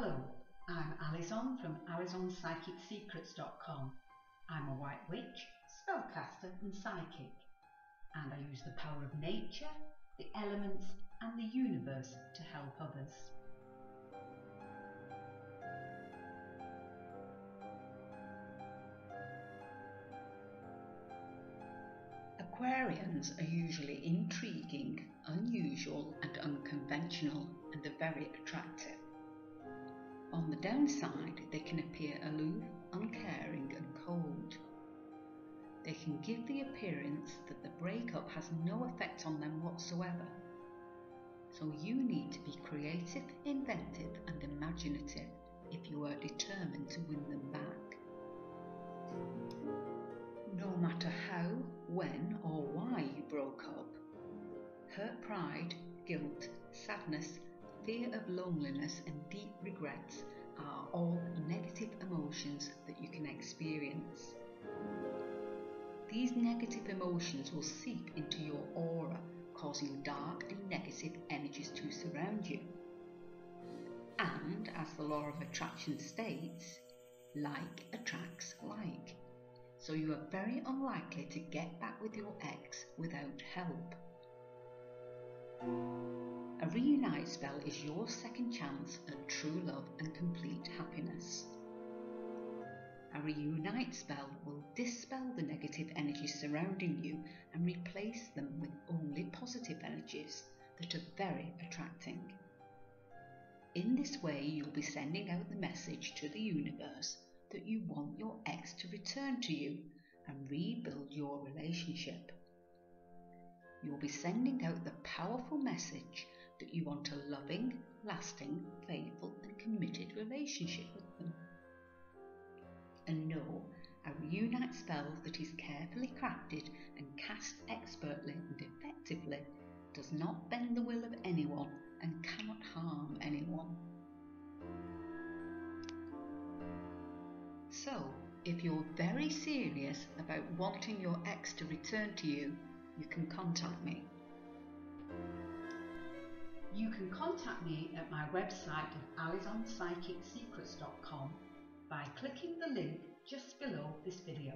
Hello, I'm Alizon from AlizonPsychicSecrets.com. I'm a white witch, spellcaster and psychic, and I use the power of nature, the elements and the universe to help others. Aquarians are usually intriguing, unusual and unconventional and are very attractive. On the downside, they can appear aloof, uncaring and cold. They can give the appearance that the breakup has no effect on them whatsoever. So you need to be creative, inventive and imaginative if you are determined to win them back. No matter how, when or why you broke up, hurt pride, guilt, sadness, fear of loneliness and deep regrets are all negative emotions that you can experience. These negative emotions will seep into your aura, causing dark and negative energies to surround you. And as the law of attraction states, like attracts like. So you are very unlikely to get back with your ex without help. Reunite spell is your second chance at true love and complete happiness. A reunite spell will dispel the negative energies surrounding you and replace them with only positive energies that are very attracting. In this way, you'll be sending out the message to the universe that you want your ex to return to you and rebuild your relationship. You'll be sending out the powerful message that you want a loving, lasting, faithful, and committed relationship with them. And know a reunite spell that is carefully crafted and cast expertly and effectively does not bend the will of anyone and cannot harm anyone. So, if you're very serious about wanting your ex to return to you, you can contact me. You can contact me at my website alizonpsychicsecrets.com by clicking the link just below this video.